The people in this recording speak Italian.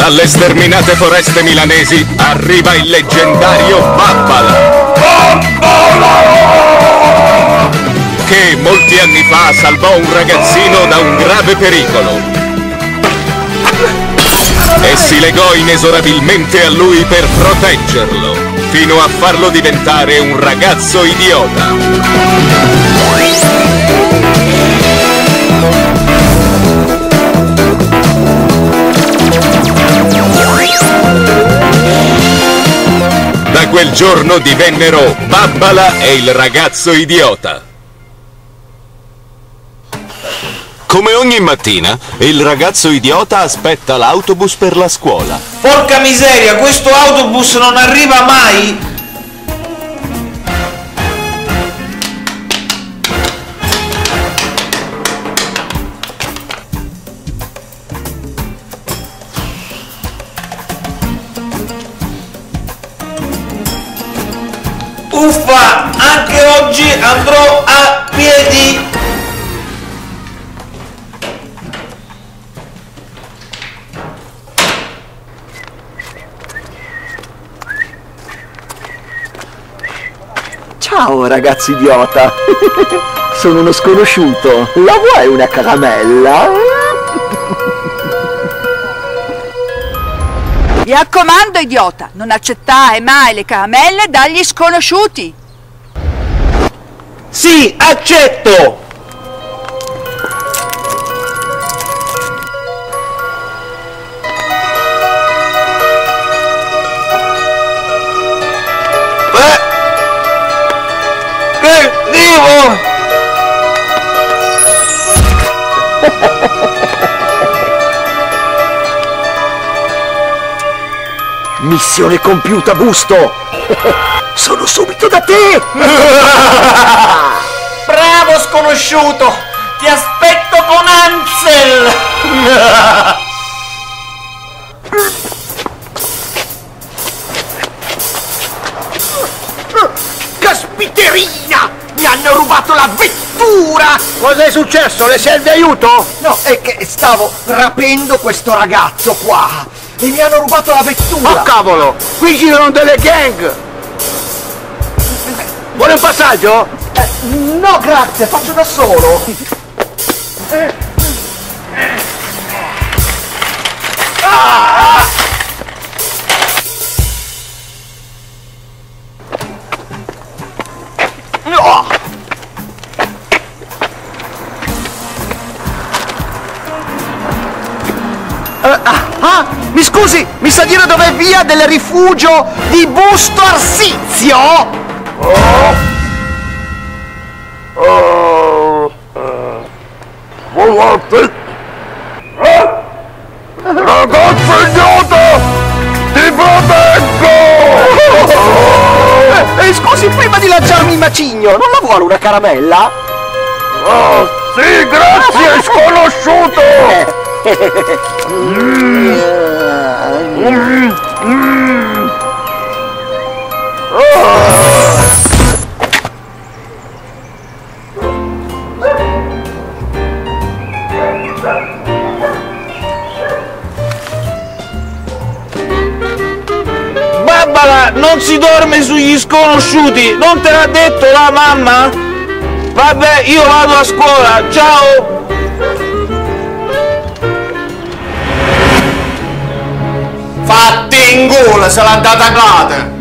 Dalle sterminate foreste milanesi arriva il leggendario Babbala. Babbala! Che molti anni fa salvò un ragazzino da un grave pericolo. E si legò inesorabilmente a lui per proteggerlo, fino a farlo diventare un ragazzo idiota. Quel giorno divennero Babbala e il ragazzo idiota. Come ogni mattina, il ragazzo idiota aspetta l'autobus per la scuola. Porca miseria, questo autobus non arriva mai! Uffa, anche oggi andrò a piedi. Ciao ragazzi idiota, sono uno sconosciuto, la vuoi una caramella? Mi raccomando, idiota, non accettare mai le caramelle dagli sconosciuti. Sì, accetto! Eh? Che divo? Missione compiuta, busto! Sono subito da te! Bravo sconosciuto! Ti aspetto con Ansel! Caspiterina! Mi hanno rubato la vettura! Cos'è successo? Le serve aiuto? No, è che stavo rapendo questo ragazzo qua e mi hanno rubato la vettura! Oh cavolo! Qui girano delle gang! Vuole un passaggio? Eh, no, grazie, faccio da solo! Ah! Mi scusi, mi sa dire dov'è via del rifugio di Busto Arsizio? Guardate! Ragazzo idiota! Ti proteggo! Eh, eh, scusi, prima di lanciarmi il macigno, non la vuole una caramella? Oh, sì, grazie, sconosciuto! Babbala, non si dorme sugli sconosciuti! Non te l'ha detto la mamma? Vabbè, io vado a scuola, ciao! Se l'ha andata a cate!